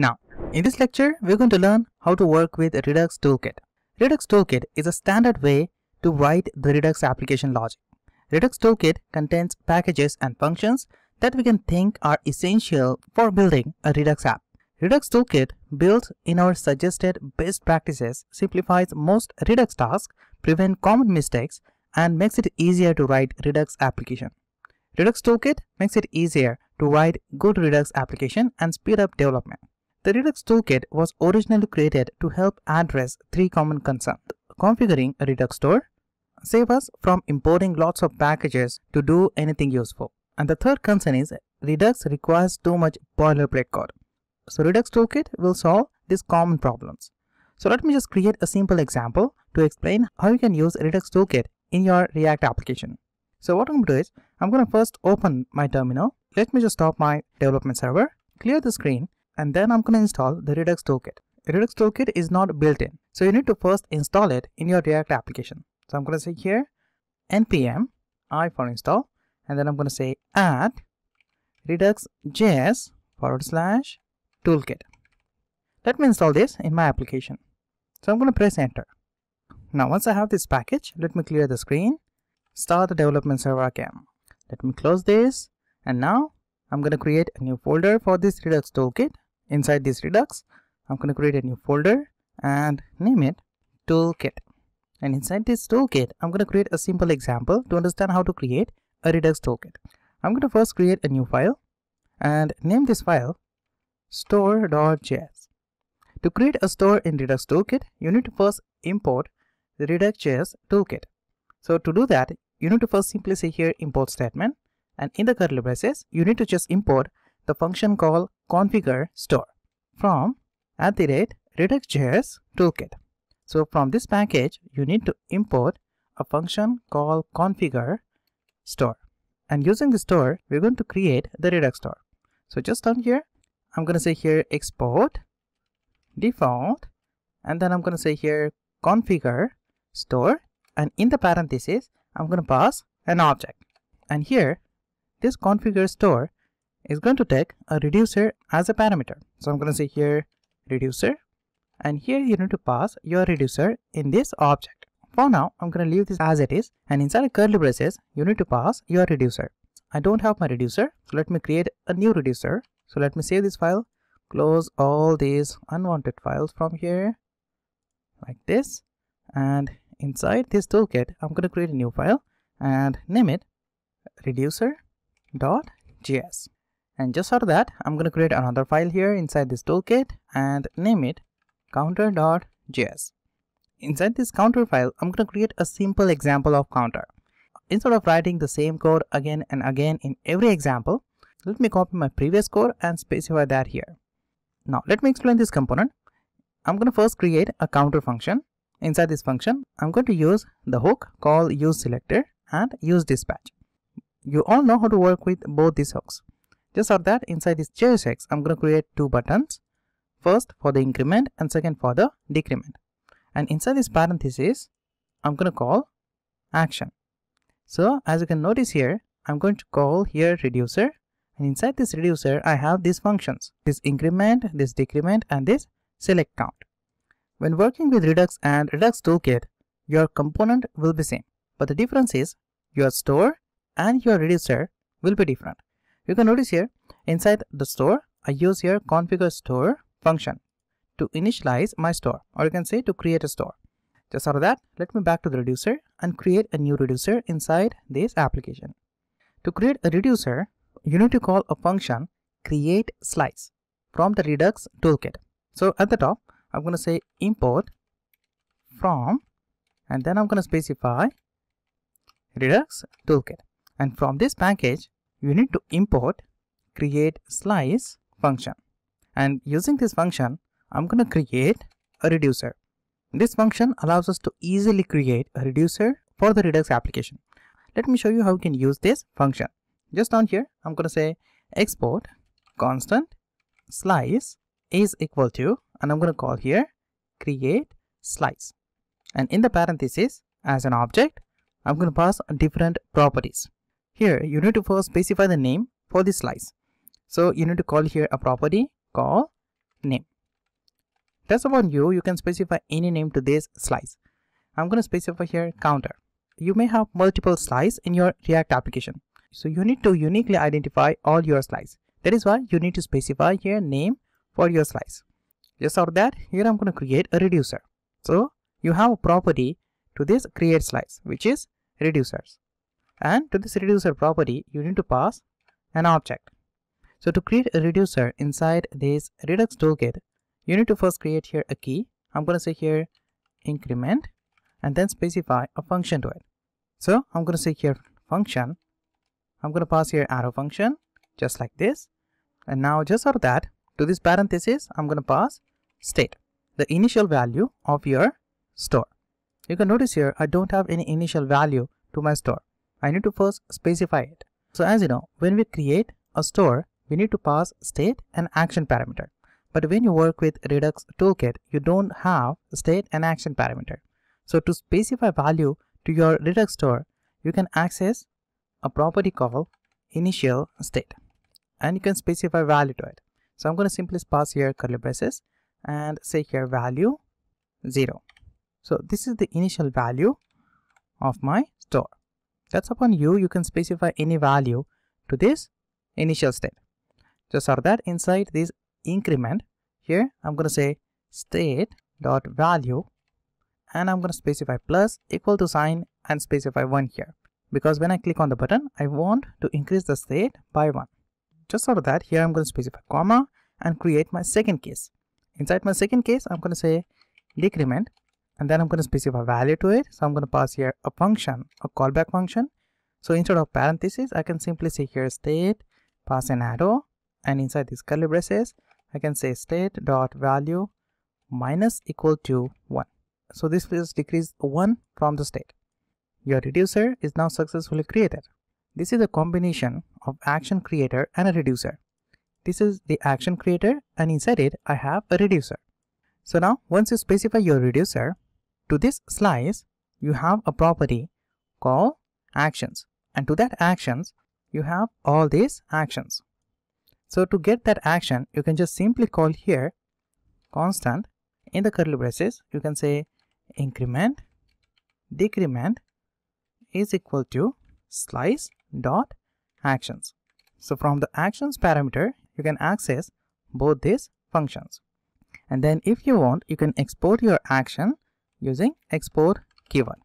Now, in this lecture, we're going to learn how to work with Redux Toolkit. Redux Toolkit is a standard way to write the Redux application logic. Redux Toolkit contains packages and functions that we can think are essential for building a Redux app. Redux Toolkit built in our suggested best practices simplifies most Redux tasks, prevent common mistakes, and makes it easier to write Redux application. Redux Toolkit makes it easier to write good Redux application and speed up development. The Redux Toolkit was originally created to help address three common concerns. Configuring a Redux store, save us from importing lots of packages to do anything useful. And the third concern is Redux requires too much boilerplate code. So Redux Toolkit will solve these common problems. So let me just create a simple example to explain how you can use Redux Toolkit in your React application. So what I'm going to do is, I'm going to first open my terminal. Let me just stop my development server, clear the screen, and then I'm going to install the Redux Toolkit. Redux Toolkit is not built in. So you need to first install it in your React application. So I'm going to say here, npm i for install, and then I'm going to say add redux.js forward slash toolkit. Let me install this in my application. So I'm going to press enter. Now once I have this package, let me clear the screen, start the development server again. Let me close this and now I'm going to create a new folder for this Redux toolkit. Inside this Redux, I'm going to create a new folder and name it toolkit. And inside this toolkit, I'm going to create a simple example to understand how to create a Redux toolkit. I'm going to first create a new file and name this file store.js. To create a store in Redux toolkit, you need to first import the Redux.js toolkit. So to do that, you need to first simply say here import statement and in the curly braces, you need to just import the function called configure store from at the rate Redux.js toolkit. So from this package, you need to import a function called configure store. And using the store, we're going to create the Redux store. So just down here, I'm going to say here export default and then I'm going to say here configure store and in the parentheses I'm going to pass an object and here this configure store is going to take a reducer as a parameter. So I'm going to say here reducer and here you need to pass your reducer in this object. For now I'm going to leave this as it is and inside curly braces you need to pass your reducer. I don't have my reducer so let me create a new reducer. So let me save this file close all these unwanted files from here like this and inside this toolkit I'm going to create a new file and name it reducer.js and just for that I'm going to create another file here inside this toolkit and name it counter.js inside this counter file I'm going to create a simple example of counter instead of writing the same code again and again in every example let me copy my previous code and specify that here now let me explain this component. I'm going to first create a counter function. Inside this function, I'm going to use the hook called use selector and use dispatch. You all know how to work with both these hooks. Just for that, inside this JSX, I'm going to create two buttons. First for the increment and second for the decrement. And inside this parenthesis, I'm going to call action. So as you can notice here, I'm going to call here reducer and inside this reducer, I have these functions, this increment, this decrement, and this select count. When working with Redux and Redux Toolkit, your component will be same, but the difference is your store and your reducer will be different. You can notice here, inside the store, I use here configure store function to initialize my store, or you can say to create a store. Just out of that, let me back to the reducer and create a new reducer inside this application. To create a reducer, you need to call a function create slice from the Redux toolkit. So at the top, I'm going to say import from and then I'm going to specify Redux toolkit. And from this package, you need to import create slice function. And using this function, I'm going to create a reducer. This function allows us to easily create a reducer for the Redux application. Let me show you how we can use this function just down here i'm going to say export constant slice is equal to and i'm going to call here create slice and in the parenthesis as an object i'm going to pass different properties here you need to first specify the name for the slice so you need to call here a property called name. That's upon you, you can specify any name to this slice. I'm going to specify here counter. You may have multiple slices in your React application. So you need to uniquely identify all your slices. That is why you need to specify here name for your slice. Just for that, here I'm going to create a reducer. So you have a property to this create slice, which is reducers. And to this reducer property, you need to pass an object. So to create a reducer inside this Redux toolkit, you need to first create here a key. I'm going to say here increment and then specify a function to it. So I'm going to say here function. I'm going to pass here arrow function just like this. And now just for that, to this parenthesis, I'm going to pass state, the initial value of your store. You can notice here, I don't have any initial value to my store. I need to first specify it. So as you know, when we create a store, we need to pass state and action parameter. But when you work with Redux Toolkit, you don't have state and action parameter. So to specify value to your Redux store, you can access a property called initial state and you can specify value to it. So I'm going to simply pass here curly braces and say here value 0. So this is the initial value of my. That's upon you, you can specify any value to this initial state. Just for that inside this increment. Here, I'm going to say state dot value and I'm going to specify plus equal to sign and specify 1 here. Because when I click on the button I want to increase the state by 1 just for that. Here I'm going to specify comma and create my second case. Inside my second case I'm going to say decrement and then I'm going to specify value to it. So I'm going to pass here a function a callback function. So instead of parentheses I can simply say here state pass an arrow. And inside these curly braces I can say state dot value minus equal to 1 so this will decrease 1 from the state. Your reducer is now successfully created. This is a combination of action creator and a reducer. This is the action creator and inside it I have a reducer. So now once you specify your reducer to this slice you have a property called actions and to that actions you have all these actions so to get that action, you can just simply call here constant in the curly braces. You can say increment decrement is equal to slice dot actions. So from the actions parameter, you can access both these functions. And then if you want, you can export your action using export keyword.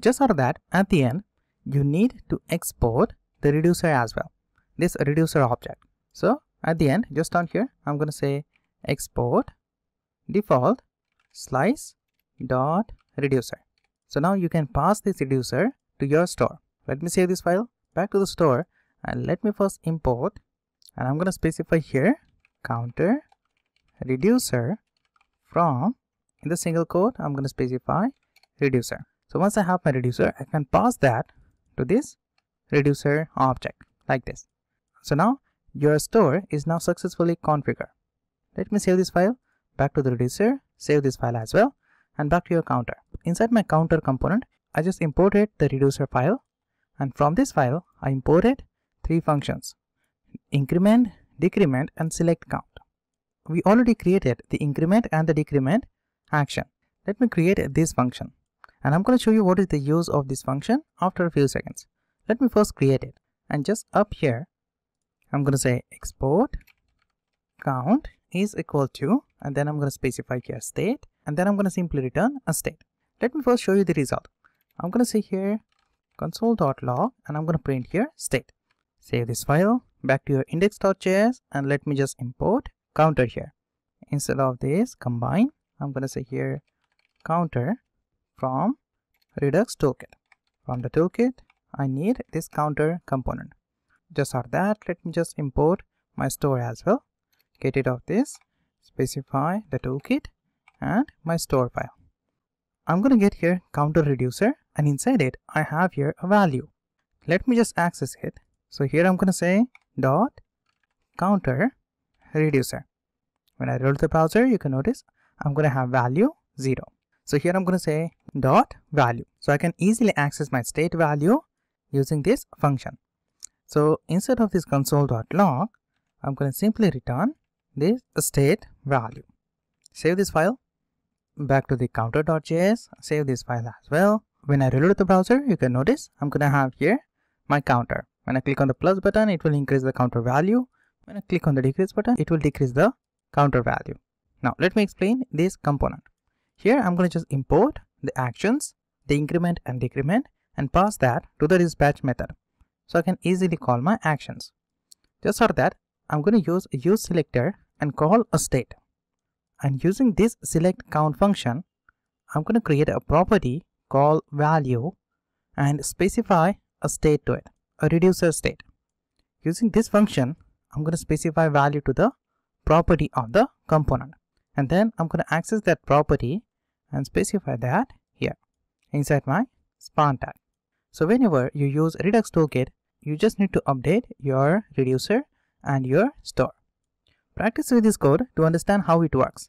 Just for that, at the end, you need to export the reducer as well this reducer object. So at the end, just down here, I'm going to say export default slice dot reducer. So now you can pass this reducer to your store. Let me save this file back to the store and let me first import and I'm going to specify here counter reducer from in the single quote I'm going to specify reducer. So once I have my reducer I can pass that to this reducer object like this. So now your store is now successfully configured. Let me save this file back to the reducer, save this file as well and back to your counter. Inside my counter component, I just imported the reducer file and from this file, I imported three functions, increment, decrement and select count. We already created the increment and the decrement action. Let me create this function and I'm going to show you what is the use of this function after a few seconds. Let me first create it and just up here I'm going to say export count is equal to and then I'm going to specify here state and then I'm going to simply return a state. Let me first show you the result. I'm going to say here console.log and I'm going to print here state. Save this file back to your index.js and let me just import counter here. Instead of this combine, I'm going to say here counter from Redux toolkit. From the toolkit, I need this counter component. Just for that let me just import my store as well. Get rid of this specify the toolkit and my store file. I'm going to get here counter reducer and inside it i have here a value. Let me just access it. So here i'm going to say dot counter reducer. When i roll the browser you can notice i'm going to have value 0 so here i'm going to say dot value so i can easily access my state value using this function so instead of this console.log, I'm going to simply return this state value. Save this file. Back to the counter.js, save this file as well. When I reload the browser, you can notice I'm gonna have here my counter. When I click on the plus button, it will increase the counter value. When I click on the decrease button, it will decrease the counter value. Now let me explain this component. Here I'm going to just import the actions, the increment and decrement and pass that to the dispatch method. So I can easily call my actions. Just for that, I'm going to use a use selector and call a state. And using this select count function, I'm going to create a property called value and specify a state to it, a reducer state. Using this function, I'm going to specify value to the property of the component. And then I'm going to access that property and specify that here inside my span tag. So whenever you use Redux Toolkit, you just need to update your reducer and your store. Practice with this code to understand how it works.